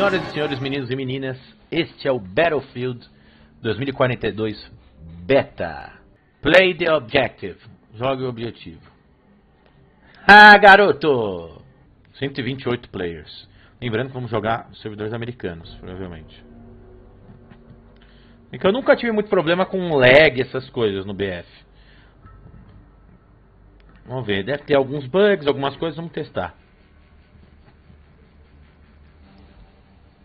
Senhoras e senhores, meninos e meninas, este é o Battlefield 2042 Beta. Play the objective. Jogue o objetivo. Ah, garoto! 128 players. Lembrando que vamos jogar servidores americanos, provavelmente. É que eu nunca tive muito problema com lag, essas coisas no BF. Vamos ver, deve ter alguns bugs, algumas coisas, vamos testar.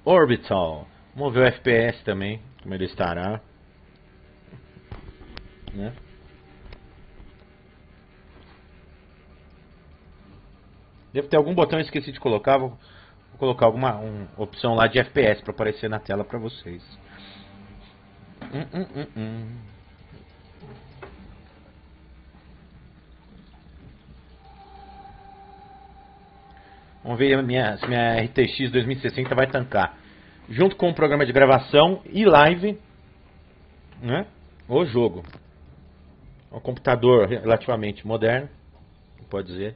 Orbital. Vamos ver o FPS também, como ele estará. Né? Deve ter algum botão esqueci de colocar. Vou, vou colocar alguma um, opção lá de FPS para aparecer na tela para vocês. Hum, hum, hum, hum. Vamos ver minha, se minha RTX 2060 vai tancar. Junto com o programa de gravação e live, né? O jogo. Um computador relativamente moderno, pode dizer.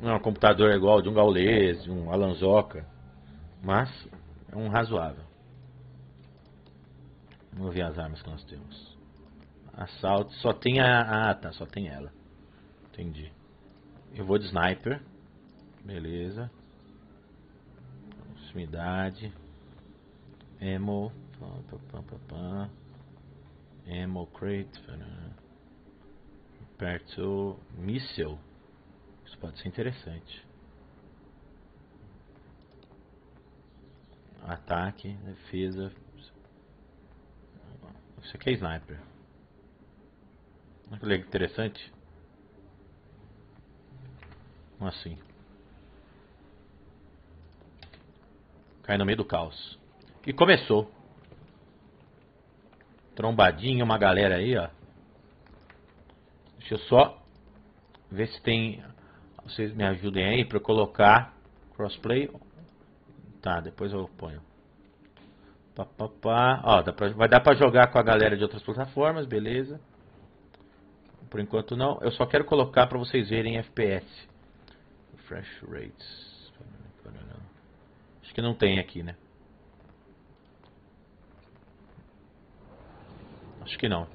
Não é um computador igual de um Gaules, de um Alanzoca, mas é um razoável. Vamos ver as armas que nós temos. Assalto, só tem a... Ah, tá, só tem ela. Entendi. Eu vou de sniper. Beleza. Proximidade. Pam, Ammo crate. Perto. Míssel. Isso pode ser interessante. Ataque, defesa. Isso aqui é sniper. Olha que interessante. Assim. Cai no meio do caos. E começou. Trombadinha, uma galera aí, ó. Deixa eu só ver se tem. Vocês me ajudem aí para colocar crossplay. Tá, depois eu ponho. Pá, pá, pá. Ó, pra, vai dar para jogar com a galera de outras plataformas, beleza. Por enquanto não. Eu só quero colocar para vocês verem FPS. Refresh rates que não tem aqui, né? Acho que não.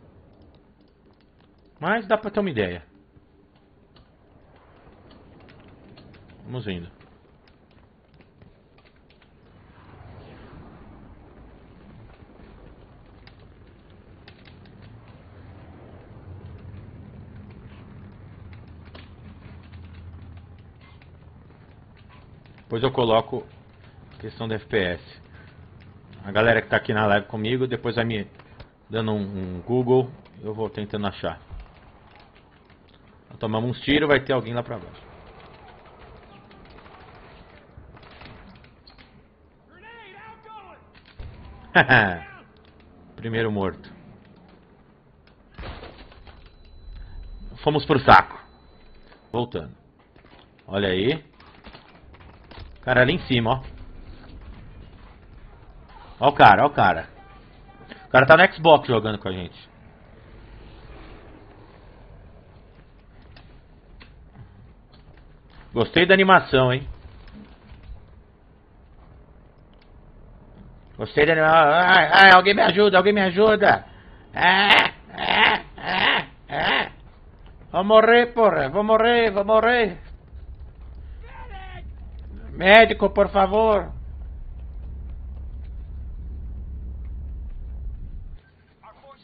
Mas dá pra ter uma ideia. Vamos indo. Depois eu coloco Questão do FPS. A galera que está aqui na live comigo, depois vai me dando um, um Google, eu vou tentando achar. Tomamos uns tiros, vai ter alguém lá pra baixo. Primeiro morto. Fomos pro saco. Voltando. Olha aí. Cara ali em cima, ó. Ó o cara, ó o cara. O cara tá no Xbox jogando com a gente. Gostei da animação, hein? Gostei da animação. Ai, ai, alguém me ajuda, alguém me ajuda. Ah, ah, ah, ah. Vou morrer, porra. Vou morrer, vou morrer. Médico, por favor.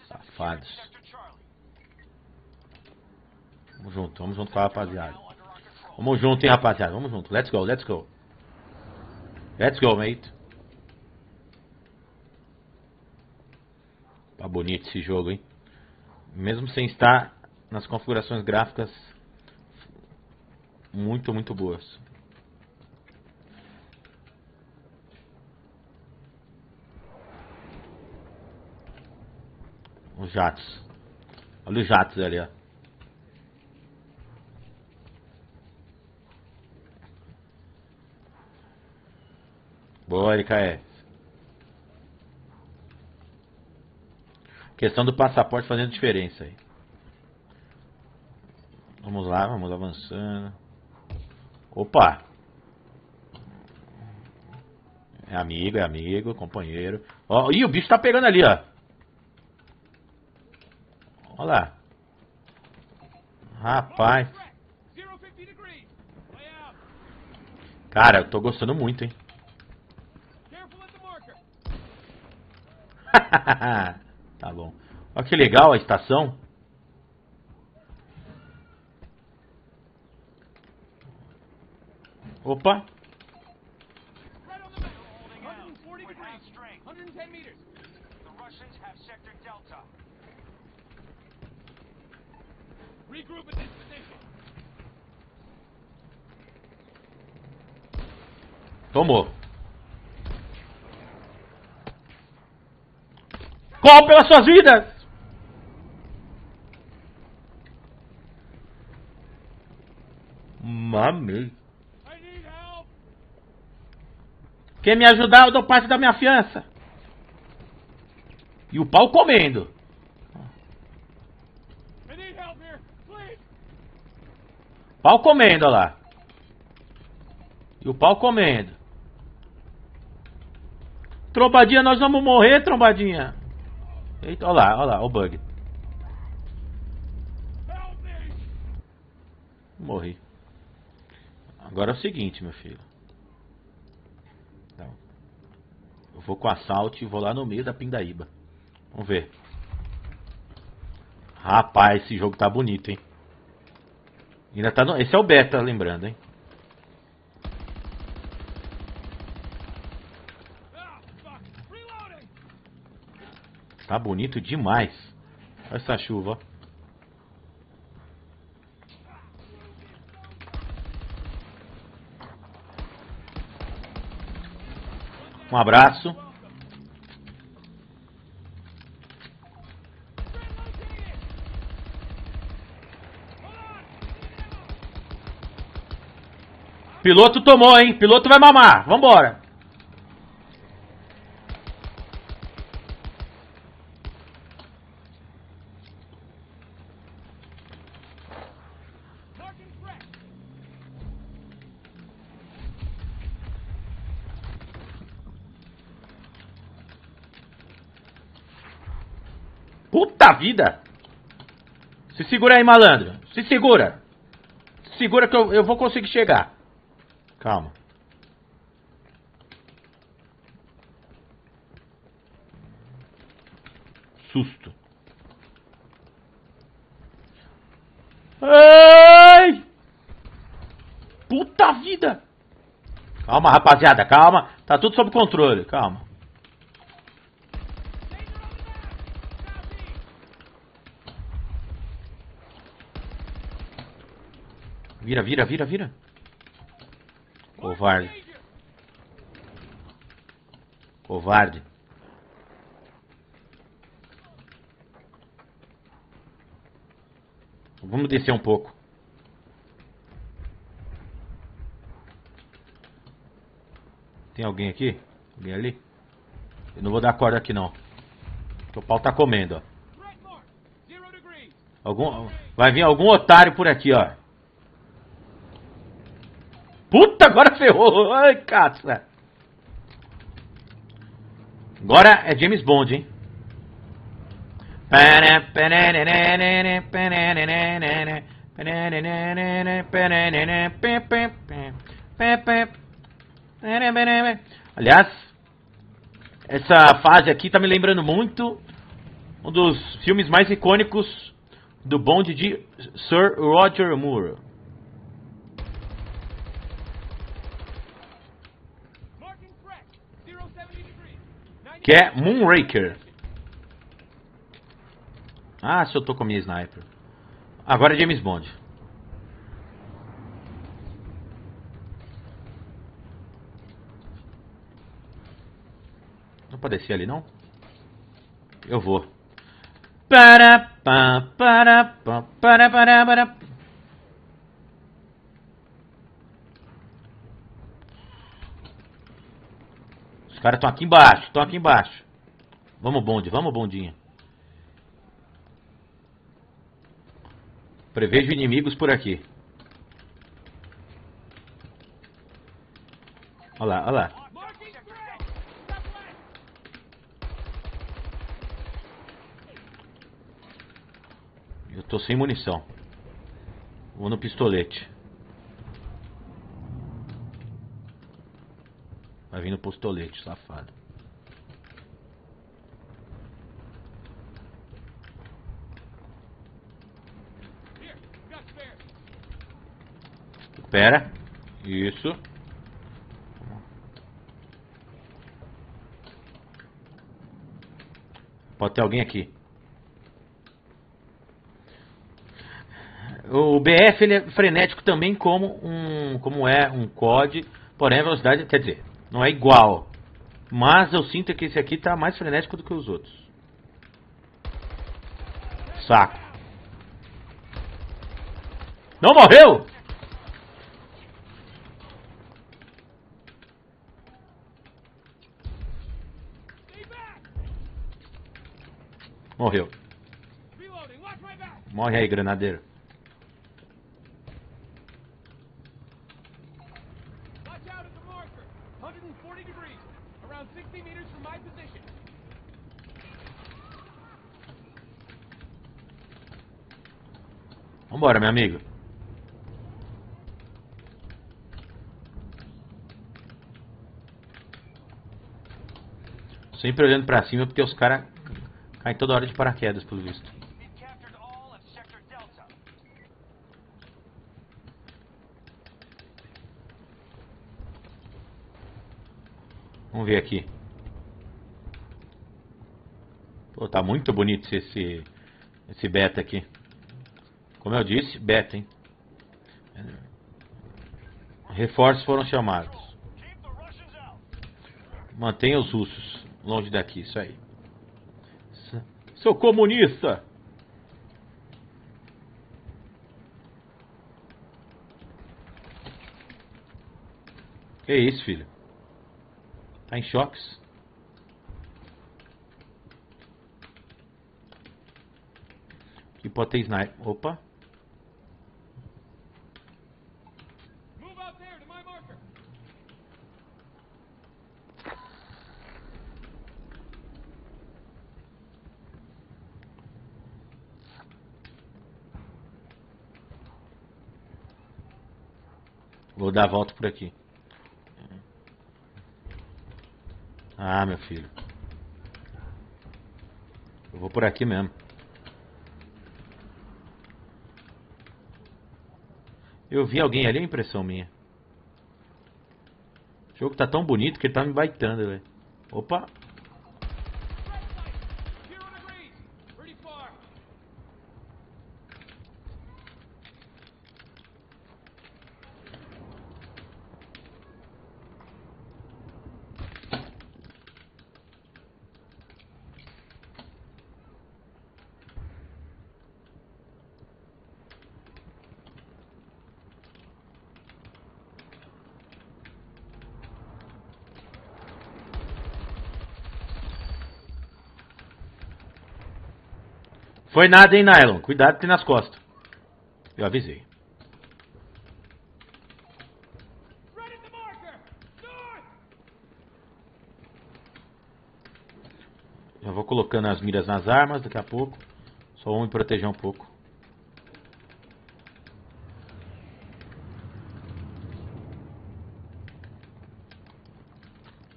Safados. Vamos junto, vamos junto com a rapaziada. Vamos junto, hein, rapaziada. Vamos junto. Let's go, let's go. Let's go, mate. Tá bonito esse jogo, hein? Mesmo sem estar nas configurações gráficas muito, muito boas. Os jatos. Olha os jatos ali, ó. Boa, LKS. Questão do passaporte fazendo diferença aí. Vamos lá, vamos avançando. Opa! É amigo, é amigo, companheiro. Ó, ih, o bicho tá pegando ali, ó. Olha lá. Rapaz. Cara, eu tô gostando muito, hein. tá bom. Olha que legal a estação. Opa. Tomou. Qual pelas suas vidas! Mamei. Quer me ajudar, eu dou parte da minha fiança. E o pau comendo. Pau comendo, olha lá. E o pau comendo. Trombadinha, nós vamos morrer, trombadinha. Eita, olha lá, olha lá, o bug. Morri. Agora é o seguinte, meu filho. Então, eu vou com assalto e vou lá no meio da pindaíba. Vamos ver. Rapaz, esse jogo tá bonito, hein? Ainda tá no... Esse é o beta, lembrando, hein? Tá bonito demais. Olha essa chuva, Um abraço. Piloto tomou, hein? Piloto vai mamar. Vambora. Puta vida! Se segura aí, malandro. Se segura. Se segura que eu, eu vou conseguir chegar. Calma. Susto. Ai! Puta vida! Calma, rapaziada, calma. Tá tudo sob controle, calma. Vira, vira, vira, vira. Covarde. Covarde. Vamos descer um pouco. Tem alguém aqui? Alguém ali? Eu não vou dar corda aqui não. o pau tá comendo, ó. Algum, vai vir algum otário por aqui, ó. Puta, agora ferrou. Ai, caça. Agora é James Bond, hein? Aliás, essa fase aqui tá me lembrando muito um dos filmes mais icônicos do Bond de Sir Roger Moore. Que é Moonraker. Ah, se eu tô com a minha sniper. Agora é James Bond. Não pode descer ali, não? Eu vou. Para, para, para, para, para, para. Os caras estão aqui embaixo, estão aqui embaixo. Vamos, bonde, vamos, bondinha. Prevejo inimigos por aqui. Olha lá, olha lá. Eu tô sem munição. Vou no pistolete. Vai vir no pistolete, safado. Pera. Isso. Pode ter alguém aqui. O BF ele é frenético também como um como é um COD, porém a velocidade, quer dizer, não é igual. Mas eu sinto que esse aqui está mais frenético do que os outros. Saco. Não morreu? Morreu. Morre aí, granadeiro. Vambora, meu amigo. Sempre olhando pra cima porque os caras Cai toda hora de paraquedas, pelo visto. Vamos ver aqui. Pô, tá muito bonito esse, esse beta aqui. Como eu disse, beta, hein? Reforços foram chamados. Mantenha os russos longe daqui, isso aí seu comunista! Que isso, filho? Tá em choques? Ter sniper. Opa! Vou dar a volta por aqui. Ah, meu filho. Eu vou por aqui mesmo. Eu vi alguém ali, é impressão minha. O jogo tá tão bonito que ele tá me baitando, velho. Opa! Foi nada, hein, Nylon? Cuidado, tem nas costas. Eu avisei. Já vou colocando as miras nas armas daqui a pouco. Só vou me proteger um pouco.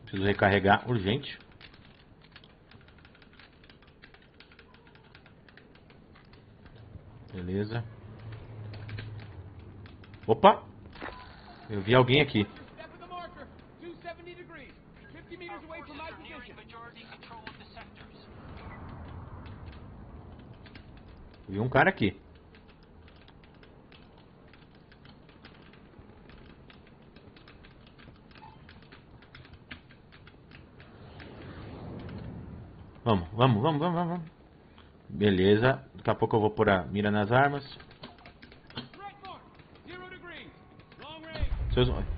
Preciso recarregar urgente. Beleza. Opa! Eu vi alguém aqui. Vi um cara aqui. Vamos, vamos, vamos, vamos, vamos. Beleza. Daqui a pouco eu vou pôr a mira nas armas.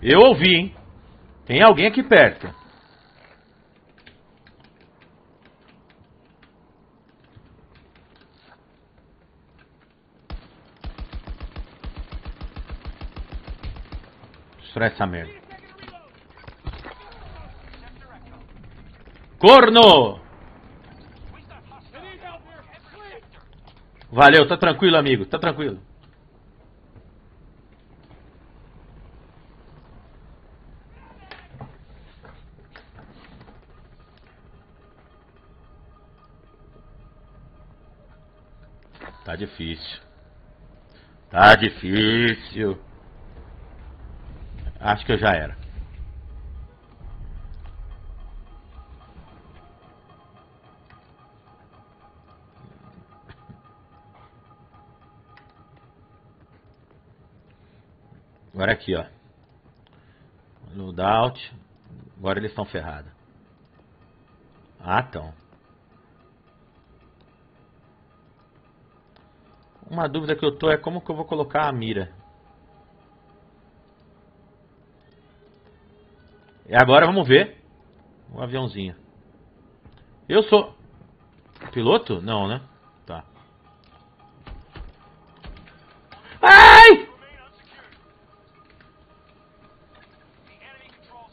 Eu ouvi, hein? Tem alguém aqui perto. Destrói essa merda. Corno! Valeu, tá tranquilo, amigo, tá tranquilo. Tá difícil. Tá difícil. Acho que eu já era. Agora aqui, ó. Loadout. Agora eles estão ferrados. Ah, estão. Uma dúvida que eu tô é como que eu vou colocar a mira. E agora vamos ver o aviãozinho. Eu sou piloto? Não, né? Tá. Ai!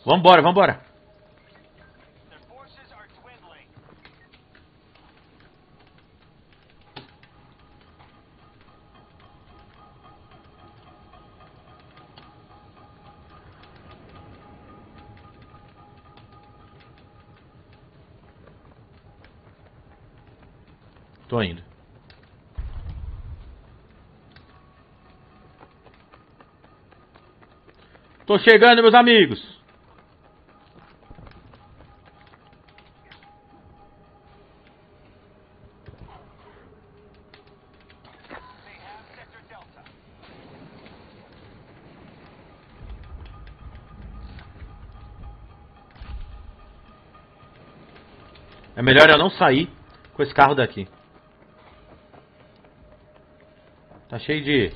Vambora, vambora. Tô indo. Tô chegando, meus amigos. É melhor eu não sair com esse carro daqui. Tá cheio de...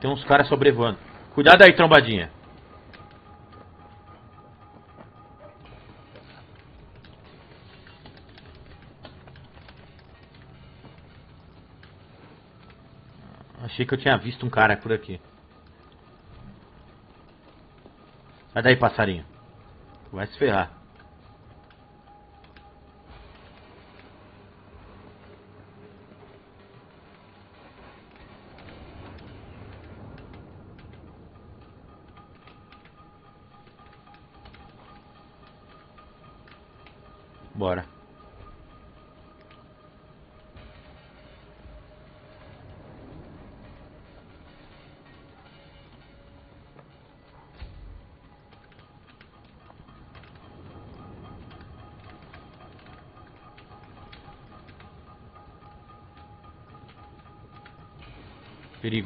Tem uns caras sobrevoando. Cuidado aí, trombadinha. Achei que eu tinha visto um cara por aqui. Sai daí, passarinho. Vai se ferrar.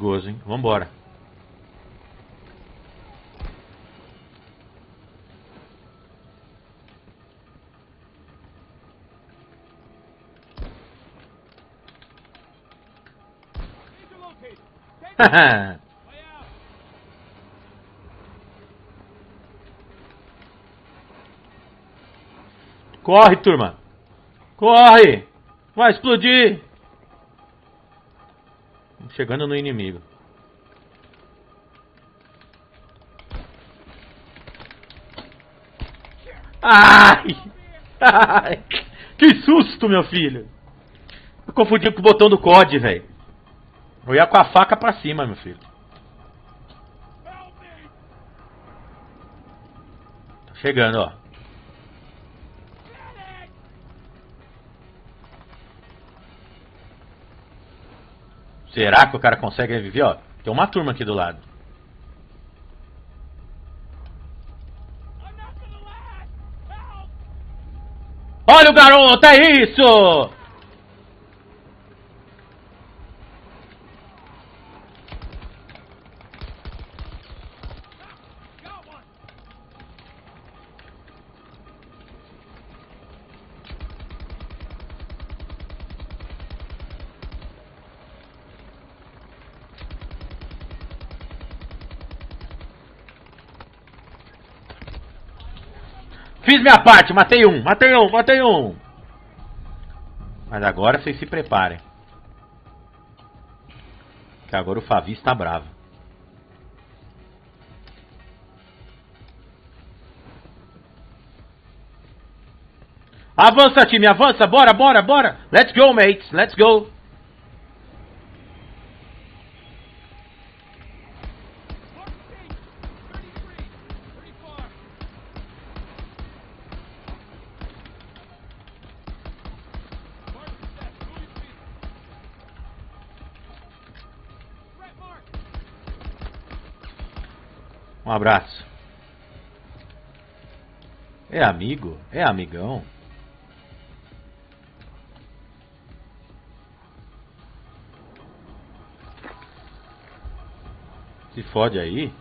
Perigoso, hein? Vambora. Corre, turma. Corre. Vai explodir. Chegando no inimigo. Ai! Ai! Que susto, meu filho! Eu confundi com o botão do COD, velho. Eu ia com a faca pra cima, meu filho. Tô chegando, ó. Será que o cara consegue reviver? Ó, tem uma turma aqui do lado. Olha o garoto, é isso! Fiz minha parte, matei um, matei um, matei um. Mas agora vocês se preparem. Que agora o Favi está bravo. Avança, time, avança, bora, bora, bora. Let's go, mates, let's go. Um abraço. É amigo? É amigão? Se fode aí.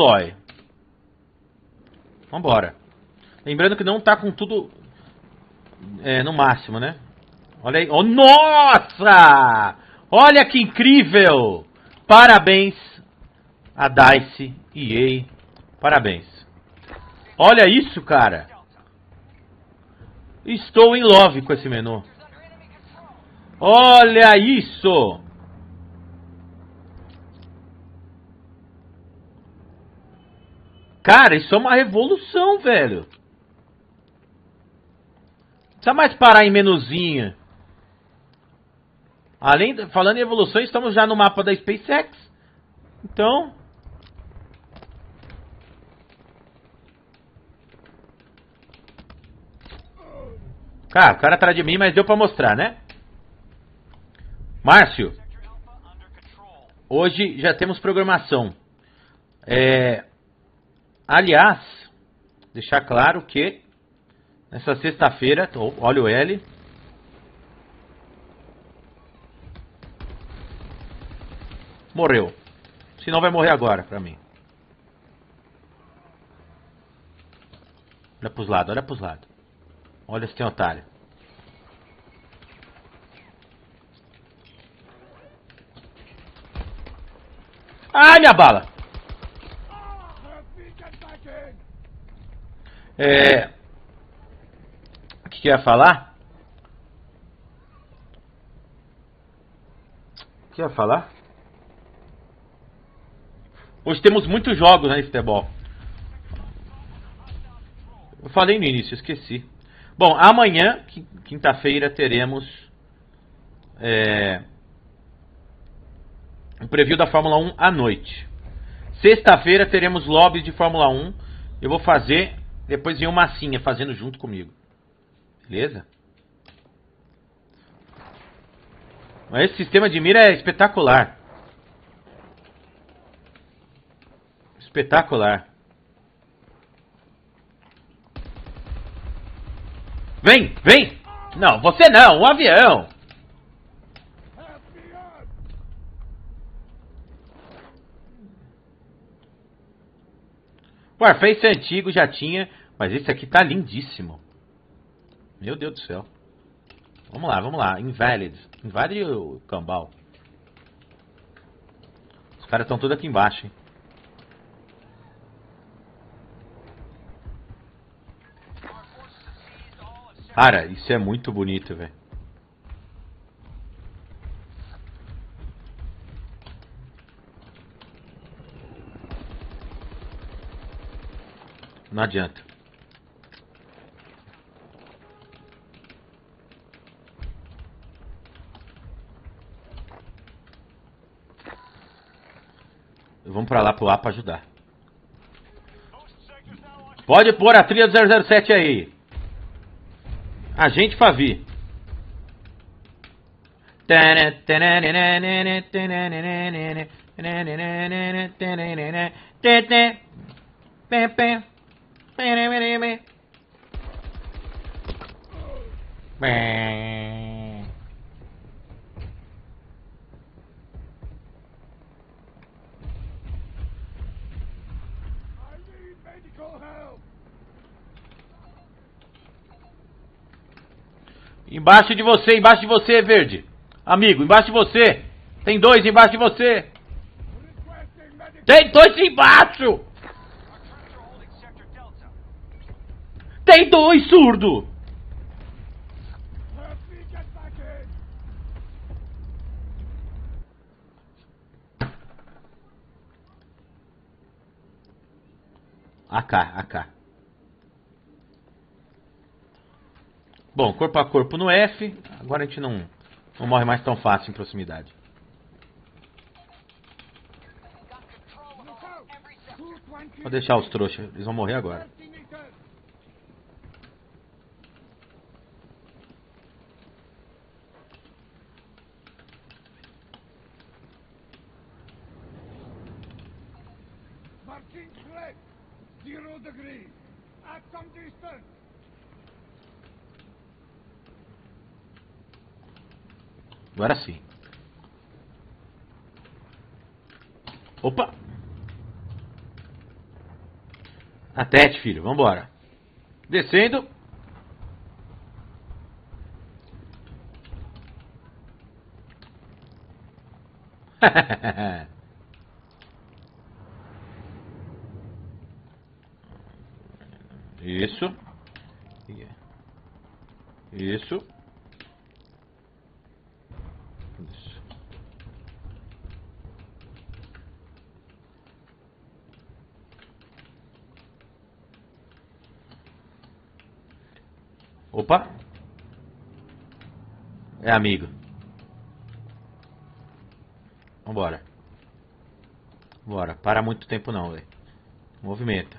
Deploy. Vambora. Lembrando que não está com tudo é, no máximo, né? Olha aí. Oh, nossa! Olha que incrível! Parabéns a DICE EA. Parabéns. Olha isso, cara. Estou em love com esse menu. Olha isso! Cara, isso é uma revolução, velho. Não precisa mais parar em menuzinha. Além, falando em evolução, estamos já no mapa da SpaceX. Então, Cara, o cara atrás de mim, mas deu pra mostrar, né? Márcio. Hoje já temos programação. É, aliás, deixar claro que nessa sexta-feira, olha o L. Morreu. Se não vai morrer agora pra mim. Olha pros lados, olha pros lados. Olha se tem otário. Ai, minha bala! É... O que, que eu ia falar? O que eu ia falar? Hoje temos muitos jogos né, futebol. Eu falei no início, esqueci. Bom, amanhã, quinta-feira, teremos é, um preview da Fórmula 1 à noite. Sexta-feira teremos lobby de Fórmula 1. Eu vou fazer, depois vem o Massinha fazendo junto comigo. Beleza? Mas esse sistema de mira é espetacular. Espetacular. Vem, vem! Não, você não, um avião! O Warface antigo, já tinha, mas esse aqui tá lindíssimo. Meu Deus do céu. Vamos lá, vamos lá. Invalid. Invade o cambal. Os caras estão todos aqui embaixo, hein? Cara, isso é muito bonito, velho. Não adianta. Vamos pra lá pro A pra ajudar. Pode pôr a trilha do 007 aí. Agente Favi. Bem. Embaixo de você, embaixo de você, verde. Amigo, embaixo de você. Tem dois embaixo de você. Tem dois embaixo. Tem dois, surdo. AK, AK. Bom, corpo a corpo no F. Agora a gente não, não morre mais tão fácil em proximidade. Got control Look of out. every sector. 220. Vou deixar os trouxas, eles vão morrer agora. 30 meters. Marking flag. Zero degree. At some distance. Agora sim. Opa! Atete, filho, vambora. Descendo. Isso. Isso. Isso. Opa! É amigo. Vambora. Bora. Para muito tempo não, velho. Movimenta.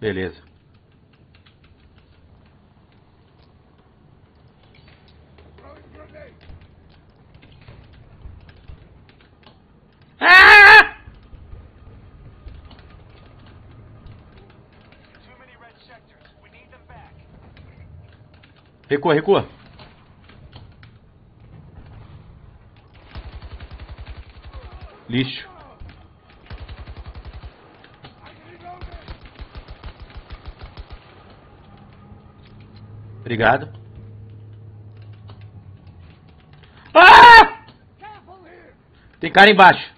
Beleza. Recua, recua. Lixo. Obrigado. Ah! Tem cara embaixo.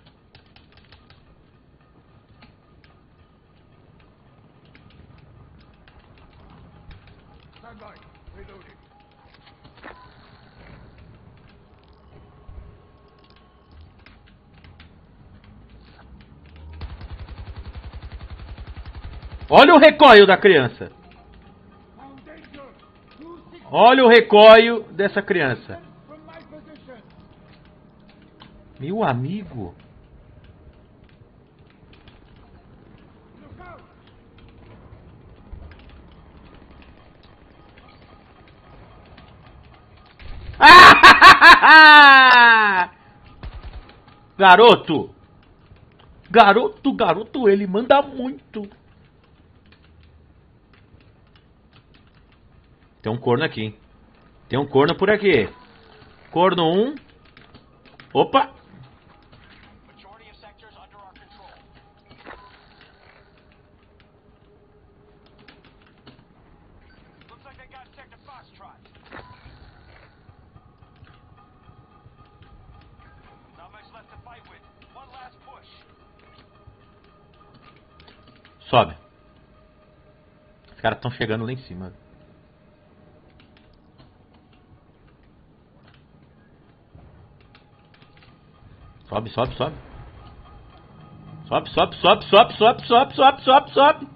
Olha o recoil da criança. Olha o recoil dessa criança. Meu amigo. Garoto! Garoto, garoto, ele manda muito. Tem um corno aqui. Tem um corno por aqui. Corno 1. Um. Opa! Sobe. Os caras estão chegando lá em cima. Sobe, sobe, sobe. Sobe, sobe, sobe, sobe, sobe, sobe, sobe, sobe, sobe.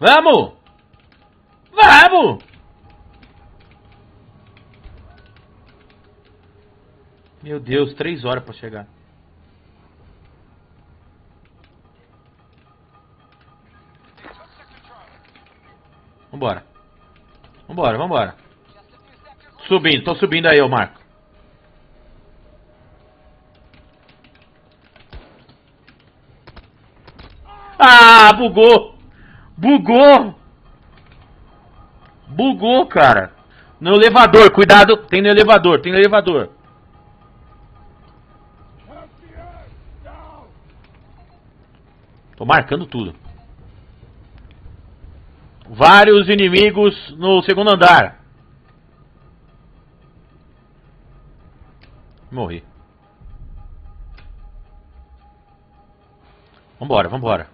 Vamos! Vamos! Meu Deus, três horas pra chegar. Vambora. Vambora, vambora. Subindo, tô subindo aí, ô Marco. Ah, bugou! Bugou! Bugou, cara. No elevador, cuidado. Tem no elevador, tem no elevador. Tô marcando tudo. Vários inimigos no segundo andar. Morri. Vambora, vambora.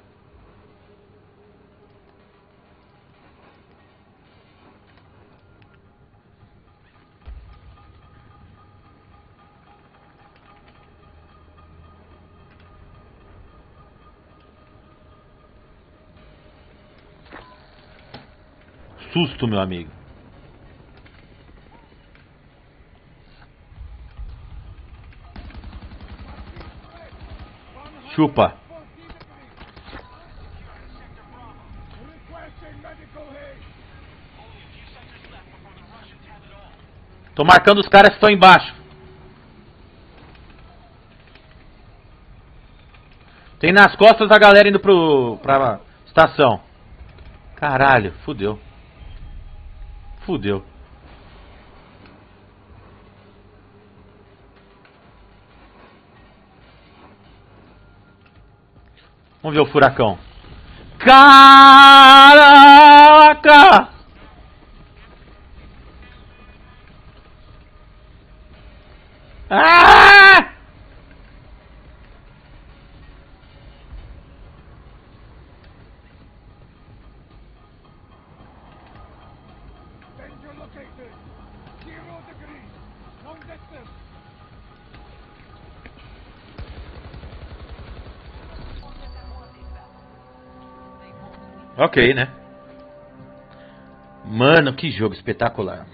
Susto, meu amigo. Chupa. 40 degrees. Requesting medical aid. Tô marcando os caras que estão embaixo. Tem nas costas da galera indo pro pra estação. Caralho, fudeu. Fudeu. Vamos ver o furacão. Caraca! Ok, né? Mano, que jogo espetacular.